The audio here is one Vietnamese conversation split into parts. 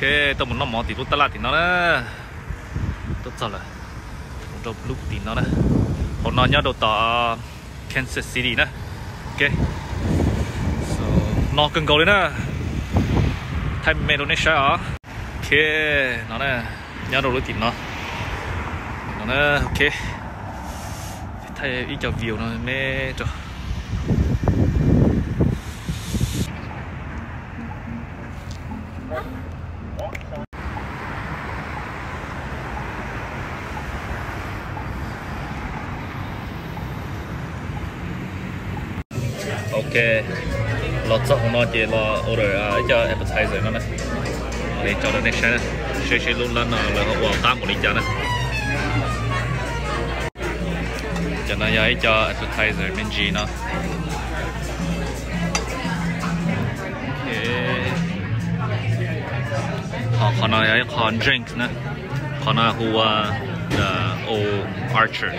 ok tôi muốn nó mỏ thì lúc ta là thì nó đó tốt sao là một đầu lúc thì nó đó hôm nay nhau đầu tỏ Kansas City nè ok. So, nó cần cầu đấy nè thay mẹ đồ này sao? Ok, nó nè nhau đầu lúc thì nó. Nó nè ok. Thay ít cho view nó, mẹ trời ok lo cho nó chỉ lo order à cho appetizer nó này? để cho nó next nè sẽ sẽ luôn lên à, là họ tam một lý cho nó. cho nó giấy cho appetizer bên gì nó họ còn nói ấy còn drinks nữa? còn nói hùa the old archer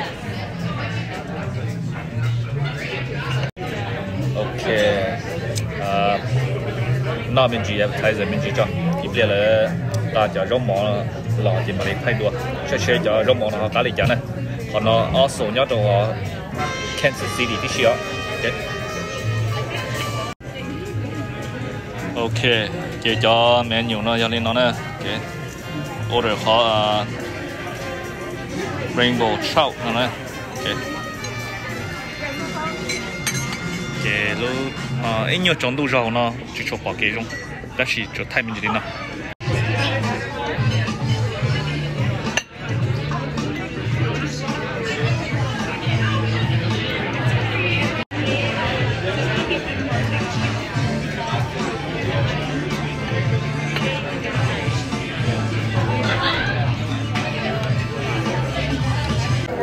ok. À nó mình chỉ appetizer mình chỉ cho. Ít liền là ta cho rau mỏ lò thì mà lấy thay đua. Sẽ sẽ cho rau mỏ nó cá lý cho này. Còn nó also nhớ đồ Kansas City đi xíu. Ok. Ok cái cho menu nó cho lên nó nè. Ok. Order khó uh, ờ, rainbow trout nó nè chế lô ấy nhiều chọn đủ rau nó chỉ cho bỏ cái rong đã chỉ cho thay mình đi nào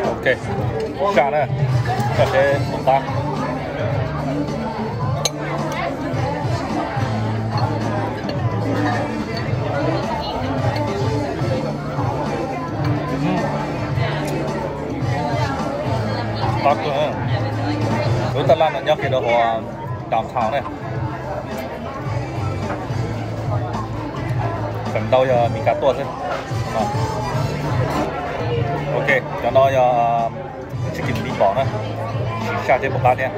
ok cả này cả cái bóng ta tắc nữa đối ta làm nhau kia đó họ thảo này. Cần đâu giờ mình cá tuột thôi vâng. ok, cho nó giờ chicken đi bỏ nữa chỉ xa trên một bát nha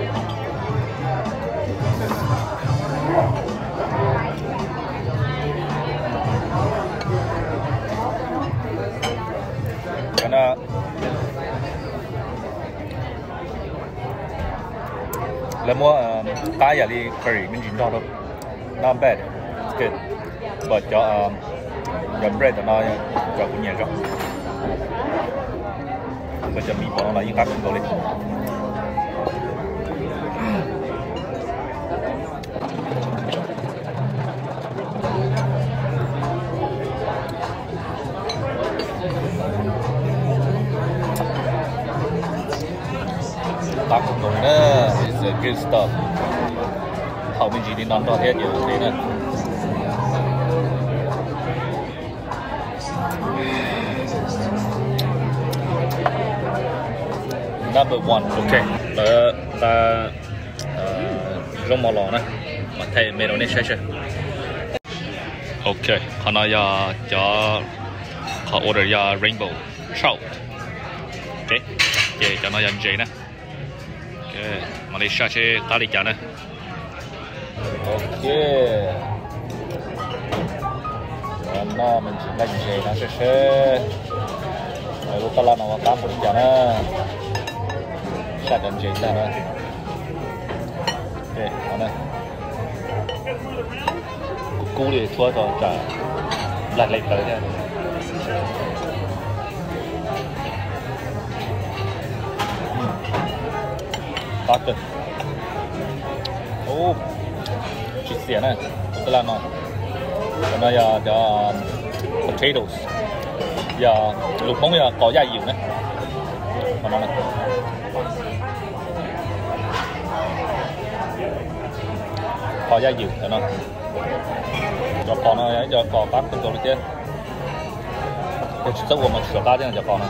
là mua ờ, cá giả đi curry mình chỉ cho ờ, thôi not bad it's good but cho um, your bread nó ờ, cho cũng nhiều rồi bây giờ mình bỏ nó là những cá cũng đồ lên. Tác của tôi nữa is a good stuff hầu mình chỉ đi nón đó thế nhiều thế nữa number one ok đó ta rong mò lò nè mà thay mẹ nó nên sẽ ok còn nó giờ cho họ order ya rainbow trout ok ok cho nó dần gì nè 예, chơi cá 오케이. này ok mình chỉ lấy gì nó sẽ sẽ rồi lúc đó nó cá một lịch nữa sát đến gì ta nữa ok nó này cú thì thua rồi trả lại lịch tới nha tắc được ô chỉ xỉa này tức là nó nó đây giờ potatoes. Giờ lục mông giờ có gia nhiều này còn nó này có gia nhiều, thấy nó cho con nó cho con tắt cái đồ chứ cái chỉ tôi mà sửa ta thế là cho con này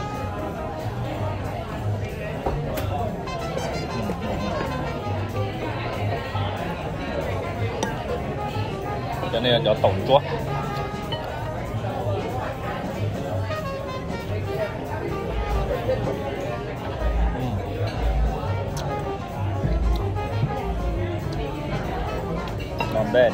nên nó tổng cái ừ. này 叫董卓。Ngon bền.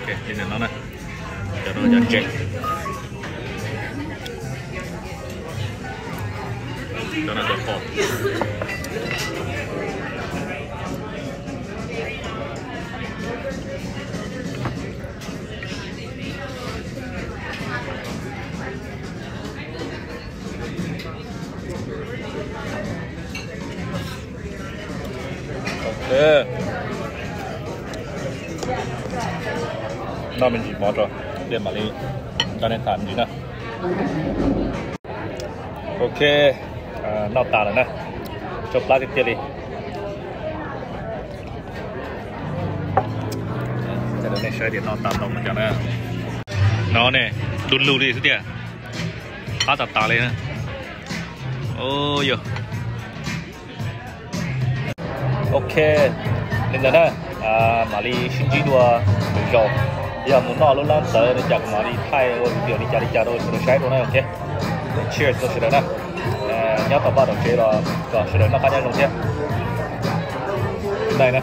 Ok, nhìn nó này, Cho nó ừ. cho check Cho nó được. Ok. Nó mình chỉ bỏ cho để mà đi cho nên thảm gì nữa Ok, à, nó tàn rồi nè. Cho plastic kia đi. Cho nên xoay điện nó tàn đồng cho nè. Nó nè, đun lưu đi thế tiệt. À. Phá tà lên nè. Ôi giời. ok nên là nè, à mà đi xin chỉ được rồi giờ muốn nói luôn lắm tới để chặt mà đi thay rồi việc đi chặt đi chặt rồi rồi sai rồi này ok cheers tôi sẽ đó à nhớ ba đồng chế là rồi sẽ đến nó cá nhân đồng chế này